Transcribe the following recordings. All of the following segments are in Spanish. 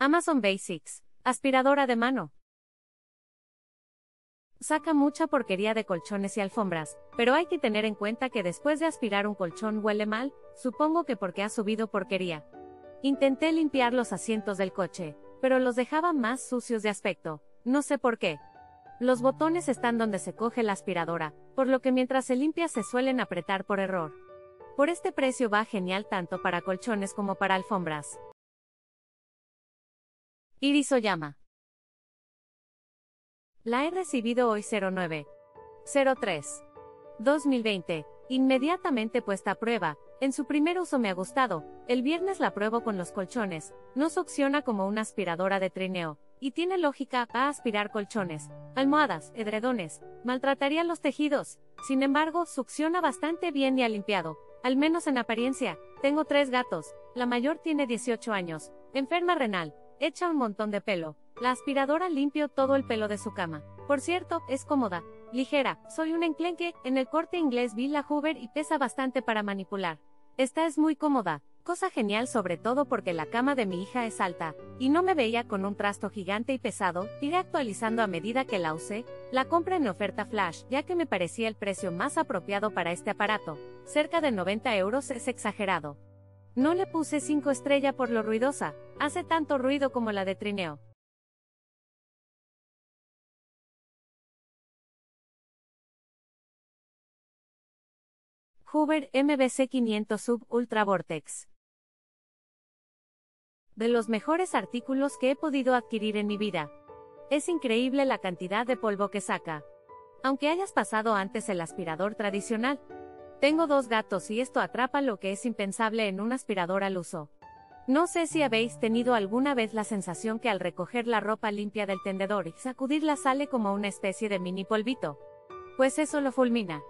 Amazon Basics. Aspiradora de mano. Saca mucha porquería de colchones y alfombras, pero hay que tener en cuenta que después de aspirar un colchón huele mal, supongo que porque ha subido porquería. Intenté limpiar los asientos del coche, pero los dejaba más sucios de aspecto, no sé por qué. Los botones están donde se coge la aspiradora, por lo que mientras se limpia se suelen apretar por error. Por este precio va genial tanto para colchones como para alfombras. Iris Oyama. La he recibido hoy 09. 03. 2020. Inmediatamente puesta a prueba. En su primer uso me ha gustado. El viernes la pruebo con los colchones. No succiona como una aspiradora de trineo. Y tiene lógica, a aspirar colchones, almohadas, edredones. Maltrataría los tejidos. Sin embargo, succiona bastante bien y ha limpiado. Al menos en apariencia. Tengo tres gatos. La mayor tiene 18 años. Enferma renal. Echa un montón de pelo. La aspiradora limpió todo el pelo de su cama. Por cierto, es cómoda. Ligera. Soy un enclenque. En el corte inglés vi la Hoover y pesa bastante para manipular. Esta es muy cómoda. Cosa genial sobre todo porque la cama de mi hija es alta, y no me veía con un trasto gigante y pesado, iré actualizando a medida que la usé, la compré en oferta flash, ya que me parecía el precio más apropiado para este aparato, cerca de 90 euros es exagerado. No le puse 5 estrella por lo ruidosa, hace tanto ruido como la de trineo. Hoover MBC 500 Sub Ultra Vortex. De los mejores artículos que he podido adquirir en mi vida. Es increíble la cantidad de polvo que saca. Aunque hayas pasado antes el aspirador tradicional. Tengo dos gatos y esto atrapa lo que es impensable en un aspirador al uso. No sé si habéis tenido alguna vez la sensación que al recoger la ropa limpia del tendedor y sacudirla sale como una especie de mini polvito. Pues eso lo fulmina.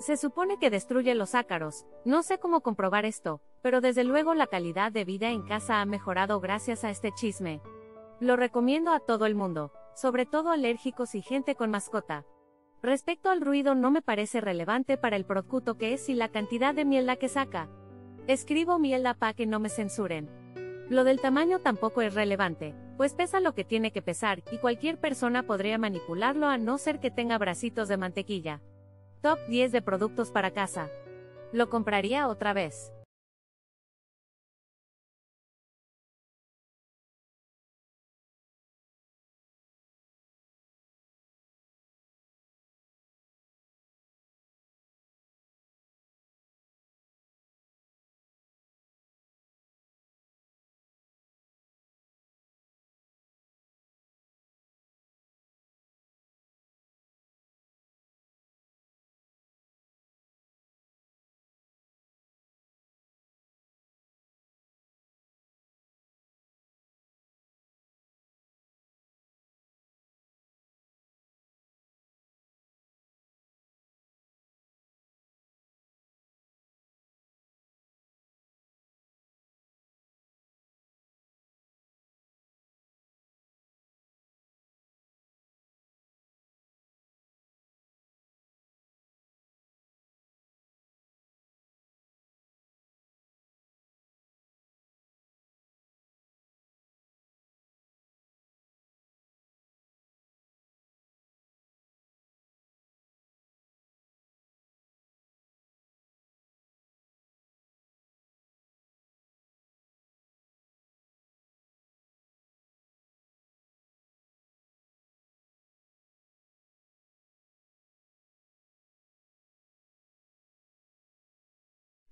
Se supone que destruye los ácaros, no sé cómo comprobar esto, pero desde luego la calidad de vida en casa ha mejorado gracias a este chisme. Lo recomiendo a todo el mundo, sobre todo alérgicos y gente con mascota. Respecto al ruido no me parece relevante para el procuto que es y la cantidad de mierda que saca. Escribo mierda para que no me censuren. Lo del tamaño tampoco es relevante, pues pesa lo que tiene que pesar y cualquier persona podría manipularlo a no ser que tenga bracitos de mantequilla. Top 10 de productos para casa. Lo compraría otra vez.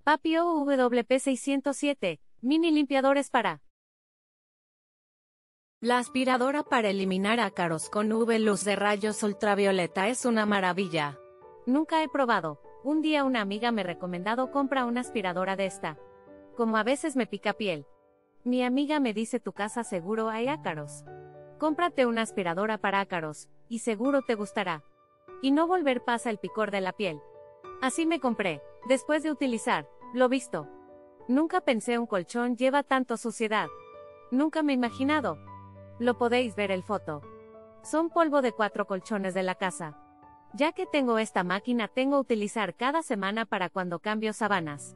Papio WP607, mini limpiadores para. La aspiradora para eliminar ácaros con UV luz de rayos ultravioleta es una maravilla. Nunca he probado. Un día una amiga me recomendado compra una aspiradora de esta. Como a veces me pica piel. Mi amiga me dice tu casa seguro hay ácaros. Cómprate una aspiradora para ácaros, y seguro te gustará. Y no volver pasa el picor de la piel. Así me compré, después de utilizar, lo visto. Nunca pensé un colchón lleva tanto suciedad. Nunca me he imaginado. Lo podéis ver el foto. Son polvo de cuatro colchones de la casa. Ya que tengo esta máquina tengo utilizar cada semana para cuando cambio sábanas.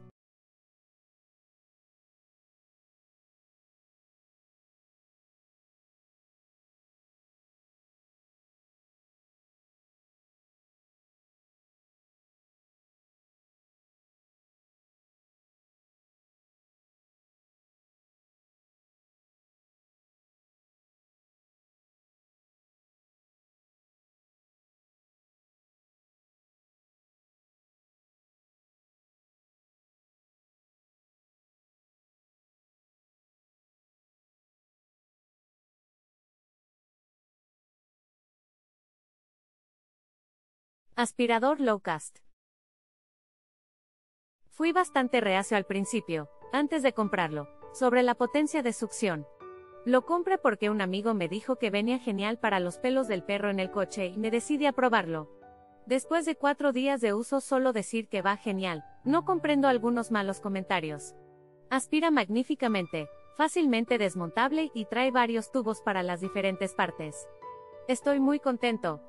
Aspirador low cost. Fui bastante reacio al principio, antes de comprarlo, sobre la potencia de succión. Lo compré porque un amigo me dijo que venía genial para los pelos del perro en el coche y me decidí a probarlo. Después de cuatro días de uso solo decir que va genial, no comprendo algunos malos comentarios. Aspira magníficamente, fácilmente desmontable y trae varios tubos para las diferentes partes. Estoy muy contento,